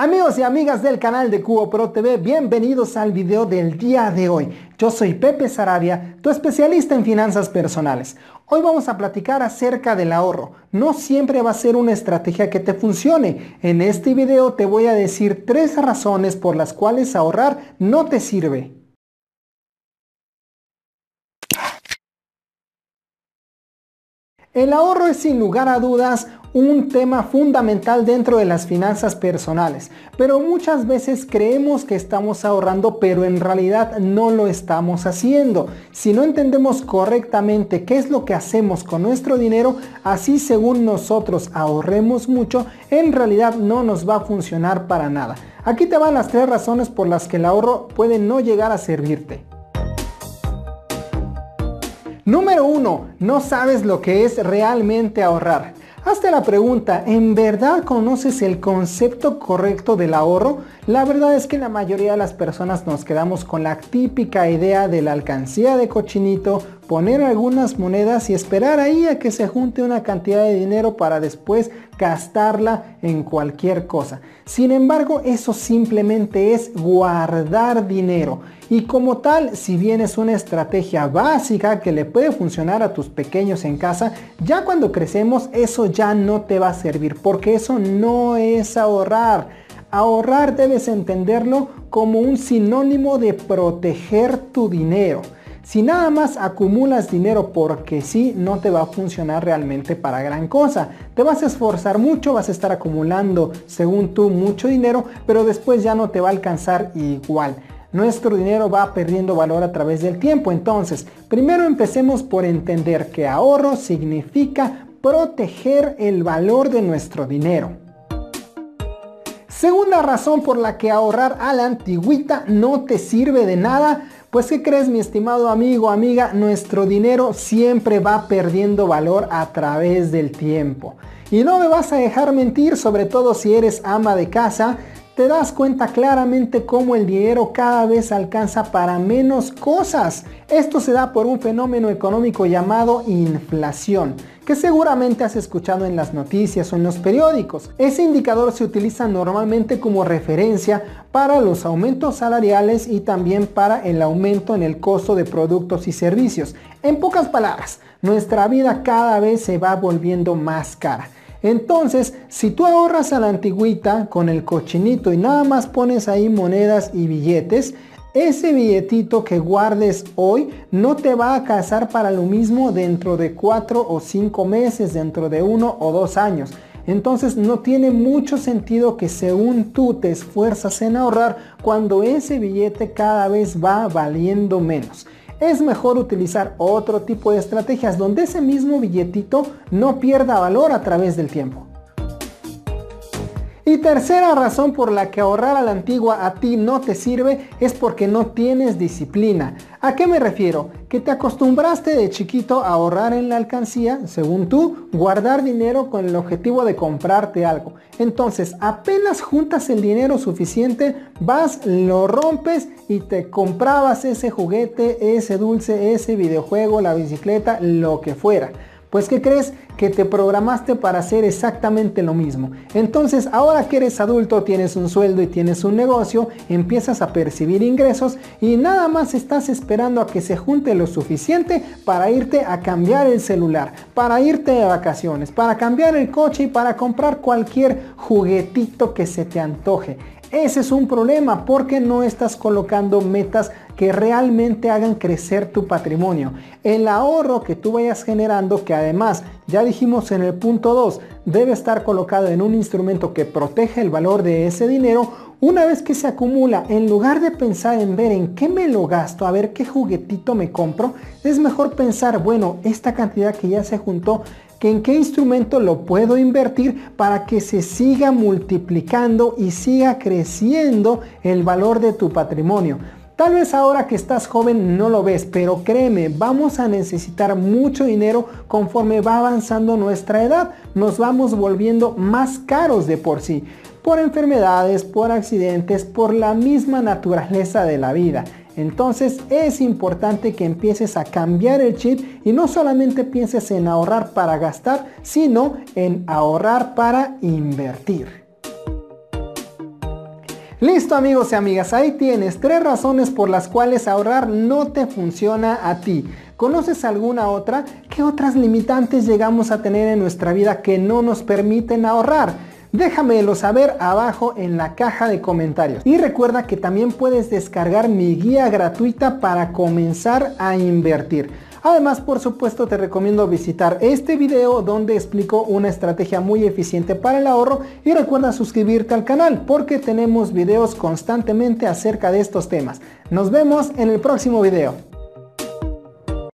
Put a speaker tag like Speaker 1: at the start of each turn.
Speaker 1: Amigos y amigas del canal de Cubo Pro TV, bienvenidos al video del día de hoy. Yo soy Pepe Sarabia, tu especialista en finanzas personales. Hoy vamos a platicar acerca del ahorro. No siempre va a ser una estrategia que te funcione. En este video te voy a decir tres razones por las cuales ahorrar no te sirve. El ahorro es sin lugar a dudas un tema fundamental dentro de las finanzas personales, pero muchas veces creemos que estamos ahorrando, pero en realidad no lo estamos haciendo. Si no entendemos correctamente qué es lo que hacemos con nuestro dinero, así según nosotros ahorremos mucho, en realidad no nos va a funcionar para nada. Aquí te van las tres razones por las que el ahorro puede no llegar a servirte. Número 1. No sabes lo que es realmente ahorrar. Hazte la pregunta, ¿en verdad conoces el concepto correcto del ahorro? La verdad es que la mayoría de las personas nos quedamos con la típica idea de la alcancía de cochinito, poner algunas monedas y esperar ahí a que se junte una cantidad de dinero para después gastarla en cualquier cosa. Sin embargo, eso simplemente es guardar dinero. Y como tal, si bien es una estrategia básica que le puede funcionar a tus pequeños en casa, ya cuando crecemos eso ya no te va a servir porque eso no es ahorrar. Ahorrar debes entenderlo como un sinónimo de proteger tu dinero. Si nada más acumulas dinero porque sí, no te va a funcionar realmente para gran cosa. Te vas a esforzar mucho, vas a estar acumulando, según tú, mucho dinero, pero después ya no te va a alcanzar igual. Nuestro dinero va perdiendo valor a través del tiempo. Entonces, primero empecemos por entender que ahorro significa proteger el valor de nuestro dinero. Segunda razón por la que ahorrar a la antigüita no te sirve de nada, pues ¿qué crees mi estimado amigo, amiga? Nuestro dinero siempre va perdiendo valor a través del tiempo. Y no me vas a dejar mentir, sobre todo si eres ama de casa, te das cuenta claramente cómo el dinero cada vez alcanza para menos cosas. Esto se da por un fenómeno económico llamado inflación que seguramente has escuchado en las noticias o en los periódicos. Ese indicador se utiliza normalmente como referencia para los aumentos salariales y también para el aumento en el costo de productos y servicios. En pocas palabras, nuestra vida cada vez se va volviendo más cara. Entonces, si tú ahorras a la antigüita con el cochinito y nada más pones ahí monedas y billetes, ese billetito que guardes hoy no te va a casar para lo mismo dentro de cuatro o cinco meses, dentro de uno o dos años. Entonces no tiene mucho sentido que según tú te esfuerzas en ahorrar cuando ese billete cada vez va valiendo menos. Es mejor utilizar otro tipo de estrategias donde ese mismo billetito no pierda valor a través del tiempo. Y tercera razón por la que ahorrar a la antigua a ti no te sirve es porque no tienes disciplina. ¿A qué me refiero? Que te acostumbraste de chiquito a ahorrar en la alcancía, según tú, guardar dinero con el objetivo de comprarte algo. Entonces, apenas juntas el dinero suficiente, vas, lo rompes y te comprabas ese juguete, ese dulce, ese videojuego, la bicicleta, lo que fuera. Pues ¿qué crees? Que te programaste para hacer exactamente lo mismo. Entonces ahora que eres adulto, tienes un sueldo y tienes un negocio, empiezas a percibir ingresos y nada más estás esperando a que se junte lo suficiente para irte a cambiar el celular, para irte de vacaciones, para cambiar el coche y para comprar cualquier juguetito que se te antoje. Ese es un problema porque no estás colocando metas que realmente hagan crecer tu patrimonio. El ahorro que tú vayas generando, que además ya dijimos en el punto 2, debe estar colocado en un instrumento que protege el valor de ese dinero, una vez que se acumula, en lugar de pensar en ver en qué me lo gasto, a ver qué juguetito me compro, es mejor pensar, bueno, esta cantidad que ya se juntó, que en qué instrumento lo puedo invertir para que se siga multiplicando y siga creciendo el valor de tu patrimonio. Tal vez ahora que estás joven no lo ves, pero créeme, vamos a necesitar mucho dinero conforme va avanzando nuestra edad. Nos vamos volviendo más caros de por sí, por enfermedades, por accidentes, por la misma naturaleza de la vida. Entonces es importante que empieces a cambiar el chip y no solamente pienses en ahorrar para gastar, sino en ahorrar para invertir. Listo amigos y amigas, ahí tienes tres razones por las cuales ahorrar no te funciona a ti. ¿Conoces alguna otra? ¿Qué otras limitantes llegamos a tener en nuestra vida que no nos permiten ahorrar? Déjamelo saber abajo en la caja de comentarios. Y recuerda que también puedes descargar mi guía gratuita para comenzar a invertir. Además, por supuesto, te recomiendo visitar este video donde explico una estrategia muy eficiente para el ahorro y recuerda suscribirte al canal porque tenemos videos constantemente acerca de estos temas. Nos vemos en el próximo video.